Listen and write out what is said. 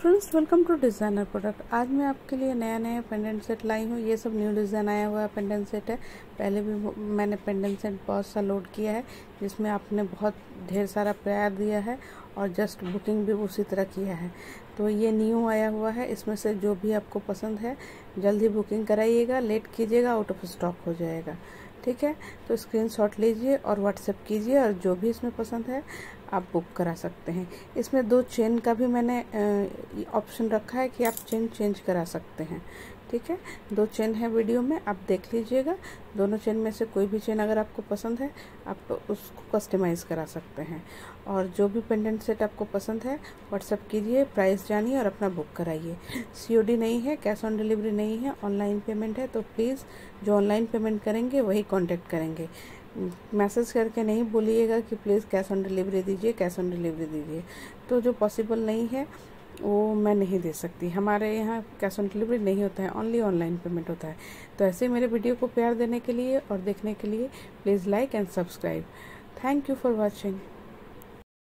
Friends welcome to designer product आज मैं आपके लिए नया नया पेंडेंट सेट लाई हूँ। ये सब न्यू डिज़ाइन आया हुआ पेंडेंट सेट है। पहले भी मैंने पेंडेंट सेट बहुत सा लोड किया है, जिसमें आपने बहुत ढेर सारा प्यार दिया है और जस्ट बुकिंग भी उसी तरह किया है। तो ये न्यू आया हुआ है। इसमें से जो भी आपको पसंद है, जल्दी बुकिंग कराइएगा लेट कीजिएगा आउट ऑफ़ स्टॉक हो जाएगा। ठीक है? तो स्क्रीनशॉट लीजिए और व्हाट्सएप कीजिए और जो भी इसमें पसंद है, आप बुक करा सकते हैं। इसमें दो चेन का भी मैंने ऑप्शन रखा है कि आप चेन चेंज करा सकते हैं। ठीक है? दो चेन है वीडियो में, आप देख लीजिएगा। दोनों चेन में से कोई भी चेन अगर आपको पसंद है, आप उसको कस्टमाइज़ करा सकते हैं। और जो भी पेंडेंट सेट आपको पसंद है व्हाट्सअप कीजिए प्राइस जानिए और अपना बुक कराइए। सीओडी नहीं है कैश ऑन डिलीवरी नहीं है ऑनलाइन पेमेंट है तो प्लीज़ जो ऑनलाइन पेमेंट करेंगे, वही कॉन्टेक्ट करेंगे। मैसेज करके नहीं बोलिएगा कि प्लीज़ कैश ऑन डिलीवरी दीजिए कैश ऑन डिलीवरी दीजिए। तो जो पॉसिबल नहीं है वो मैं नहीं दे सकती। हमारे यहाँ कैश ऑन डिलीवरी नहीं होता है ओनली ऑनलाइन पेमेंट होता है। तो ऐसे मेरे वीडियो को प्यार देने के लिए और देखने के लिए please like and subscribe thank you for watching